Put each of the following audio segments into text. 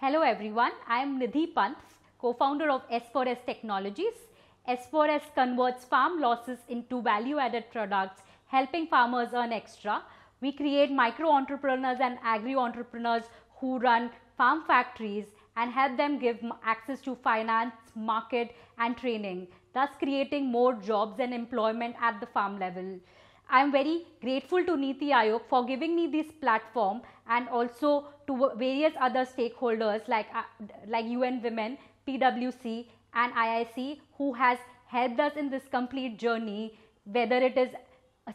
Hello everyone, I am Nidhi Pant, co-founder of S4S Technologies. S4S converts farm losses into value-added products, helping farmers earn extra. We create micro entrepreneurs and agri entrepreneurs who run farm factories and help them give access to finance, market and training, thus creating more jobs and employment at the farm level. I am very grateful to Niti Aayog for giving me this platform and also to various other stakeholders like, uh, like UN Women, PwC and IIC who has helped us in this complete journey whether it is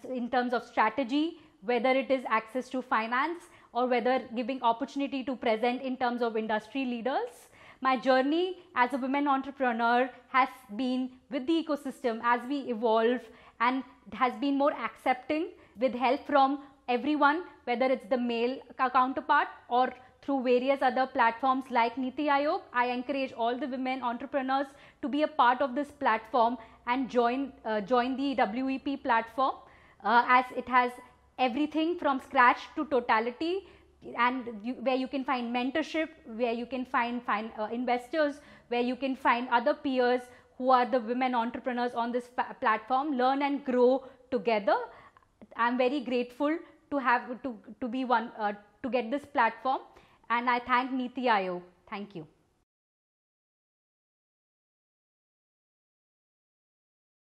in terms of strategy, whether it is access to finance or whether giving opportunity to present in terms of industry leaders. My journey as a women entrepreneur has been with the ecosystem as we evolve and has been more accepting with help from everyone whether it's the male counterpart or through various other platforms like Niti Aayog. I encourage all the women entrepreneurs to be a part of this platform and join, uh, join the WEP platform uh, as it has everything from scratch to totality and you, where you can find mentorship, where you can find, find uh, investors, where you can find other peers who are the women entrepreneurs on this platform, learn and grow together. I'm very grateful to have to, to be one uh, to get this platform and I thank Niti Aayog. Thank you.